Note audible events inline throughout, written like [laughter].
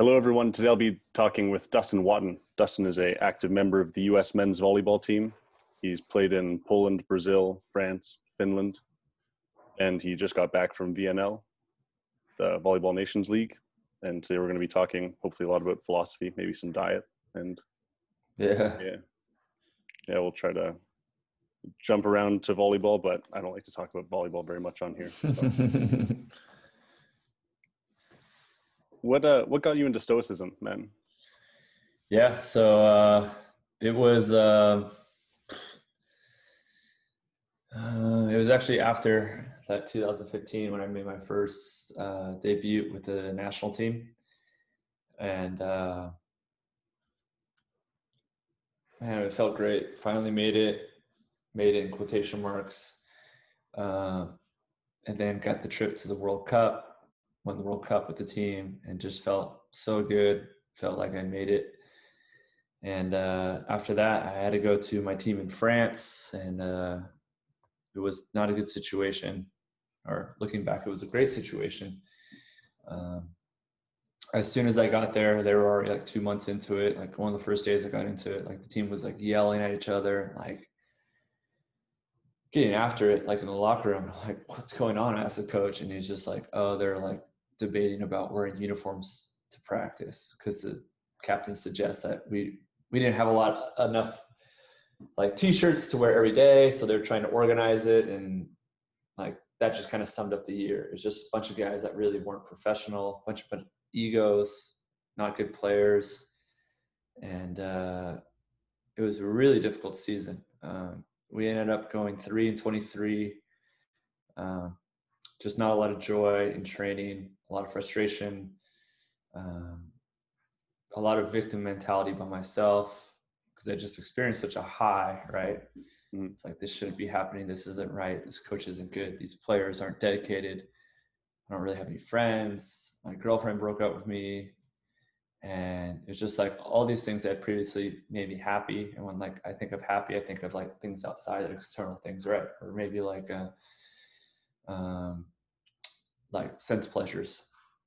Hello, everyone. Today I'll be talking with Dustin Watten. Dustin is a active member of the U.S. men's volleyball team. He's played in Poland, Brazil, France, Finland, and he just got back from VNL, the Volleyball Nations League. And today we're going to be talking, hopefully, a lot about philosophy, maybe some diet, and Yeah. yeah, yeah, we'll try to jump around to volleyball, but I don't like to talk about volleyball very much on here. so. [laughs] What uh, what got you into stoicism, man? yeah. So uh, it was uh, uh, it was actually after that 2015 when I made my first uh, debut with the national team, and uh, man, it felt great. Finally made it, made it in quotation marks, uh, and then got the trip to the World Cup. Won the World Cup with the team, and just felt so good. Felt like I made it. And uh, after that, I had to go to my team in France, and uh, it was not a good situation. Or looking back, it was a great situation. Um, as soon as I got there, they were already like two months into it. Like one of the first days I got into it, like the team was like yelling at each other, like getting after it, like in the locker room. [laughs] Like, what's going on? I asked the coach, and he's just like, oh, they're like debating about wearing uniforms to practice because the captain suggests that we we didn't have a lot enough like t-shirts to wear every day, so they're trying to organize it and like that just kind of summed up the year. It's just a bunch of guys that really weren't professional, bunch of egos, not good players, and uh, it was a really difficult season. Um, we ended up going three and twenty-three. Um, just not a lot of joy in training, a lot of frustration, um, a lot of victim mentality by myself because I just experienced such a high. Right? Mm. It's like this shouldn't be happening. This isn't right. This coach isn't good. These players aren't dedicated. I don't really have any friends. My girlfriend broke up with me. And it's just like all these things that previously made me happy. And when like I think of happy, I think of like things outside of external things, right? Or maybe like uh um like sense pleasures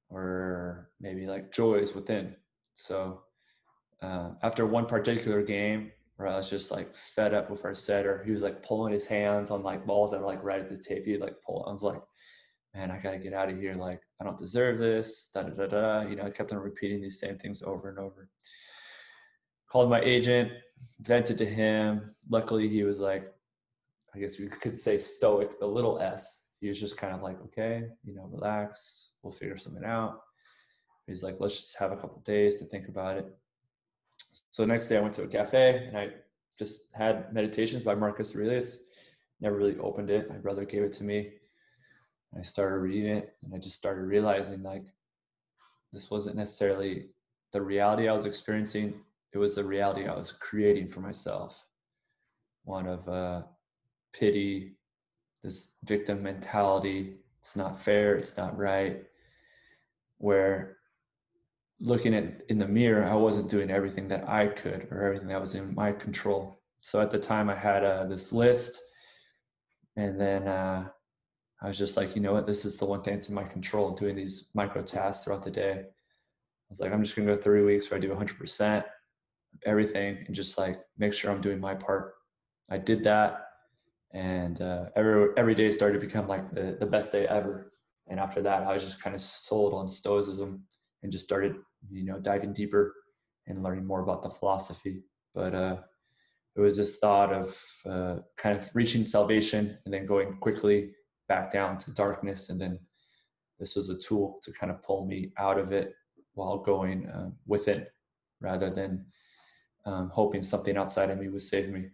or maybe like joys within. So uh, after one particular game where I was just like fed up with our setter, he was like pulling his hands on like balls that were like right at the tape. He'd like pull. I was like, man, I gotta get out of here. Like, I don't deserve this. Da da da da. You know, I kept on repeating these same things over and over. Called my agent, vented to him. Luckily, he was like, I guess we could say stoic, the little S. He was just kind of like, okay, you know, relax. We'll figure something out. He's like, let's just have a couple days to think about it. So the next day, I went to a cafe and I just had meditations by Marcus Aurelius. Never really opened it. My brother gave it to me. I started reading it and I just started realizing like this wasn't necessarily the reality I was experiencing. It was the reality I was creating for myself. One of uh, pity, this victim mentality. It's not fair. It's not right. Where looking at in the mirror, I wasn't doing everything that I could or everything that was in my control. So at the time, I had uh, this list, and then uh, I was just like, you know what, this is the one thing that's in my control. Doing these micro tasks throughout the day. I was like, I'm just gonna go three weeks where I do 100% of everything and just like make sure I'm doing my part. I did that, and uh, every every day started to become like the the best day ever. And after that, I was just kind of sold on stoicism and just started, you know, diving deeper and learning more about the philosophy. But uh, it was this thought of uh, kind of reaching salvation and then going quickly back down to darkness. And then this was a tool to kind of pull me out of it while going uh, within rather than um, hoping something outside of me would save me.